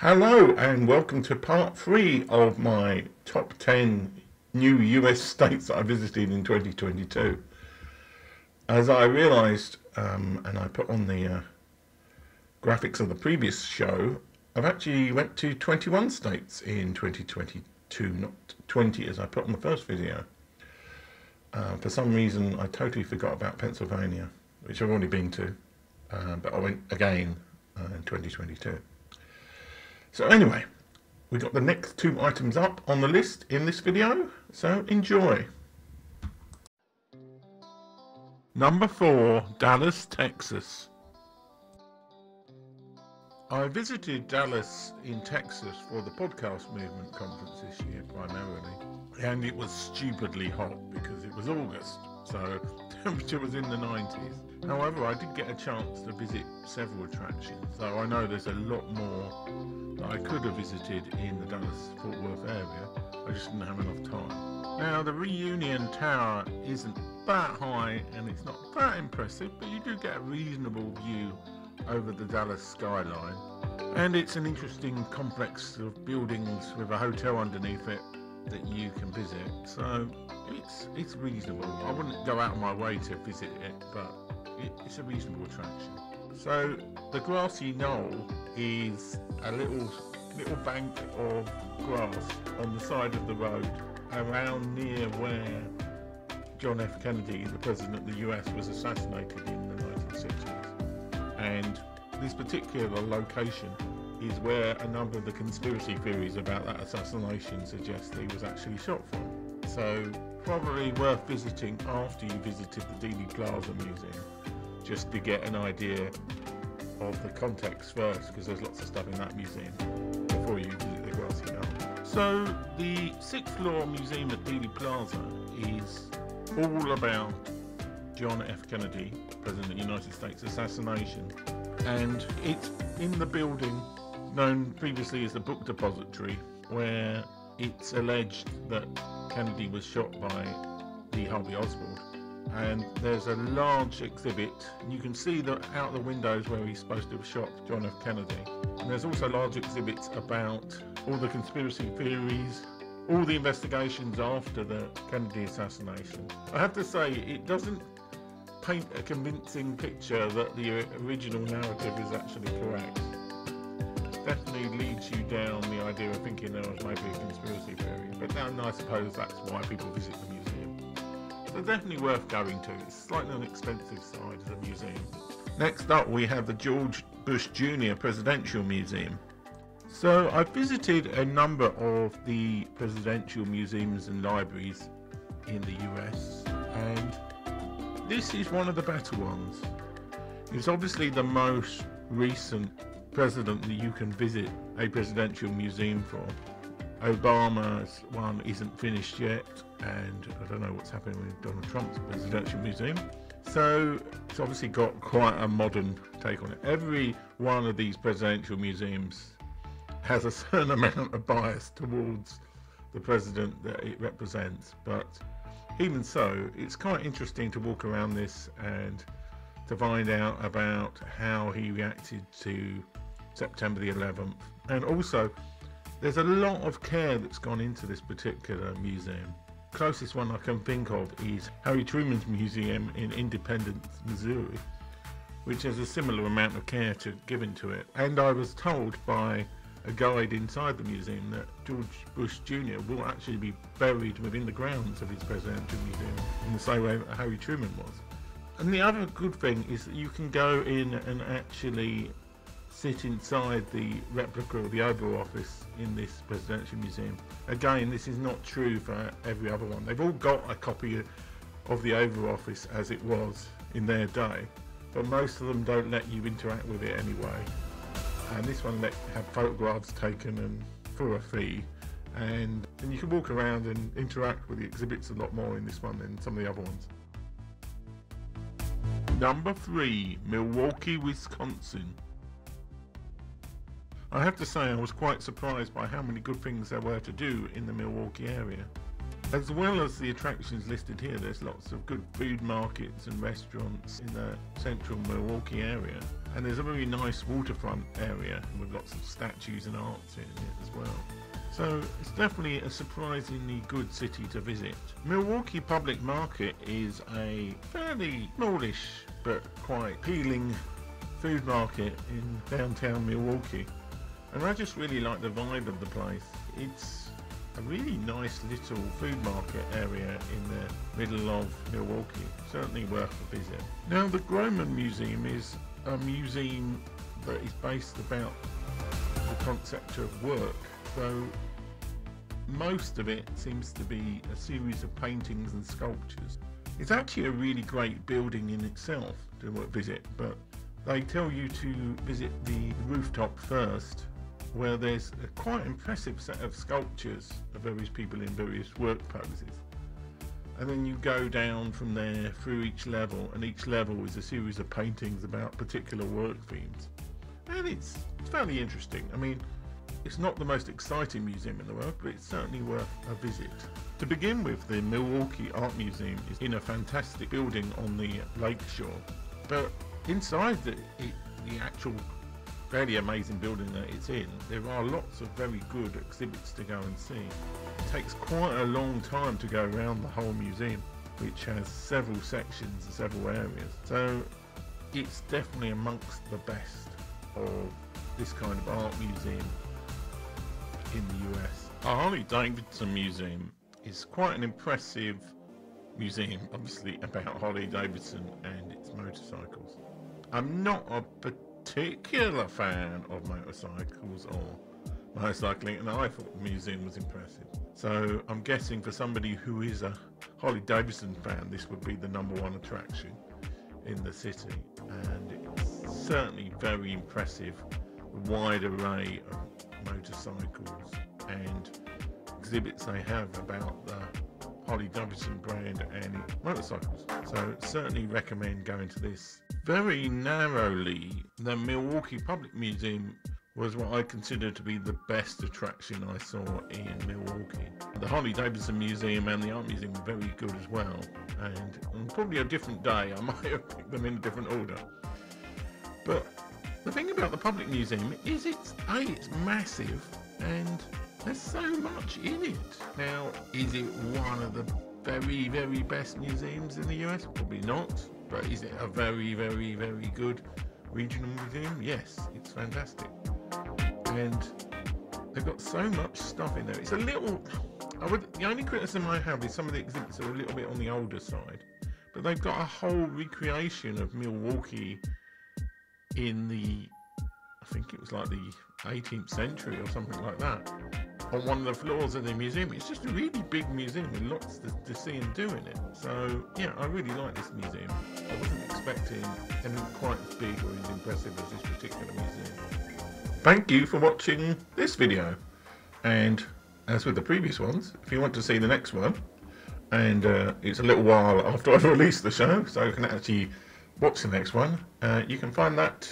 Hello and welcome to part three of my top 10 new US states that I visited in 2022. As I realised, um, and I put on the uh, graphics of the previous show, I've actually went to 21 states in 2022, not 20 as I put on the first video. Uh, for some reason, I totally forgot about Pennsylvania, which I've already been to, uh, but I went again uh, in 2022. So anyway, we got the next two items up on the list in this video, so enjoy. Number 4, Dallas, Texas. I visited Dallas in Texas for the podcast movement conference this year primarily, and it was stupidly hot because it was August, so temperature was in the 90s. However, I did get a chance to visit several attractions, though I know there's a lot more that I could have visited in the Dallas Fort Worth area. I just didn't have enough time. Now, the Reunion Tower isn't that high and it's not that impressive, but you do get a reasonable view over the Dallas skyline. And it's an interesting complex of buildings with a hotel underneath it that you can visit. So it's it's reasonable. I wouldn't go out of my way to visit it, but it's a reasonable attraction. So the grassy knoll is a little little bank of grass on the side of the road around near where John F. Kennedy, the president of the US, was assassinated in the 1960s. And this particular location is where a number of the conspiracy theories about that assassination suggest he was actually shot from. So probably worth visiting after you visited the Dealey Plaza Museum just to get an idea of the context first, because there's lots of stuff in that museum before you visit the Grassy Knoll. So the sixth floor museum at Dealey Plaza is all about John F. Kennedy, President of the United States, assassination, and it's in the building known previously as the Book Depository, where it's alleged that Kennedy was shot by Lee Harvey Oswald and there's a large exhibit. You can see that out the windows where he's supposed to have shot John F. Kennedy. And there's also large exhibits about all the conspiracy theories, all the investigations after the Kennedy assassination. I have to say, it doesn't paint a convincing picture that the original narrative is actually correct. Definitely leads you down the idea of thinking there was maybe a conspiracy theory. But now I suppose that's why people visit the museum. So definitely worth going to. It's slightly on the expensive side of the museum. Next up we have the George Bush Jr. Presidential Museum. So I visited a number of the presidential museums and libraries in the US and this is one of the better ones. It's obviously the most recent president that you can visit a presidential museum for. Obama's one isn't finished yet, and I don't know what's happening with Donald Trump's presidential museum. So it's obviously got quite a modern take on it. Every one of these presidential museums has a certain amount of bias towards the president that it represents, but even so, it's quite interesting to walk around this and to find out about how he reacted to September the 11th, and also there's a lot of care that's gone into this particular museum. Closest one I can think of is Harry Truman's Museum in Independence, Missouri, which has a similar amount of care to, given to it. And I was told by a guide inside the museum that George Bush Jr. will actually be buried within the grounds of his presidential museum in the same way that Harry Truman was. And the other good thing is that you can go in and actually sit inside the replica of the Oval Office in this presidential museum. Again, this is not true for every other one. They've all got a copy of the Oval Office as it was in their day, but most of them don't let you interact with it anyway. And this one let have photographs taken and for a fee. And, and you can walk around and interact with the exhibits a lot more in this one than some of the other ones. Number three, Milwaukee, Wisconsin. I have to say I was quite surprised by how many good things there were to do in the Milwaukee area. As well as the attractions listed here, there's lots of good food markets and restaurants in the central Milwaukee area. And there's a very nice waterfront area with lots of statues and arts in it as well. So it's definitely a surprisingly good city to visit. Milwaukee Public Market is a fairly smallish but quite appealing food market in downtown Milwaukee. And I just really like the vibe of the place. It's a really nice little food market area in the middle of Milwaukee. Certainly worth a visit. Now the Grohmann Museum is a museum that is based about the concept of work. So most of it seems to be a series of paintings and sculptures. It's actually a really great building in itself to visit, but they tell you to visit the rooftop first where there's a quite impressive set of sculptures of various people in various work poses. And then you go down from there through each level, and each level is a series of paintings about particular work themes. And it's, it's fairly interesting. I mean, it's not the most exciting museum in the world, but it's certainly worth a visit. To begin with, the Milwaukee Art Museum is in a fantastic building on the lakeshore. But inside the, it, the actual fairly amazing building that it's in, there are lots of very good exhibits to go and see. It takes quite a long time to go around the whole museum, which has several sections and several areas. So it's definitely amongst the best of this kind of art museum in the US. The Harley Davidson Museum is quite an impressive museum, obviously, about Harley Davidson and its motorcycles. I'm not a particular fan of motorcycles or motorcycling, and I thought the museum was impressive. So I'm guessing for somebody who is a Harley Davidson fan, this would be the number one attraction in the city, and it's certainly very impressive. The wide array of motorcycles and exhibits they have about the Harley Davidson brand and motorcycles. So certainly recommend going to this. Very narrowly, the Milwaukee Public Museum was what I consider to be the best attraction I saw in Milwaukee. The Harley Davidson Museum and the Art Museum were very good as well, and on probably a different day I might have picked them in a different order. But the thing about the Public Museum is it's A, it's massive, and there's so much in it. Now, is it one of the very, very best museums in the US? Probably not. But is it a very, very, very good regional museum? Yes, it's fantastic. And they've got so much stuff in there. It's a little. I would. The only criticism I have is some of the exhibits are a little bit on the older side, but they've got a whole recreation of Milwaukee in the. I think it was like the 18th century or something like that on one of the floors of the museum. It's just a really big museum with lots to, to see and do in it. So yeah, I really like this museum. I wasn't expecting anything quite as big or as impressive as this particular museum. Thank you for watching this video. And as with the previous ones, if you want to see the next one, and uh, it's a little while after I've released the show, so you can actually watch the next one, uh, you can find that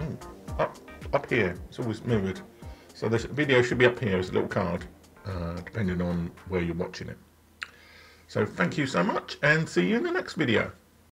ooh, up, up here. It's always mirrored. So this video should be up here as a little card, uh, depending on where you're watching it. So thank you so much and see you in the next video.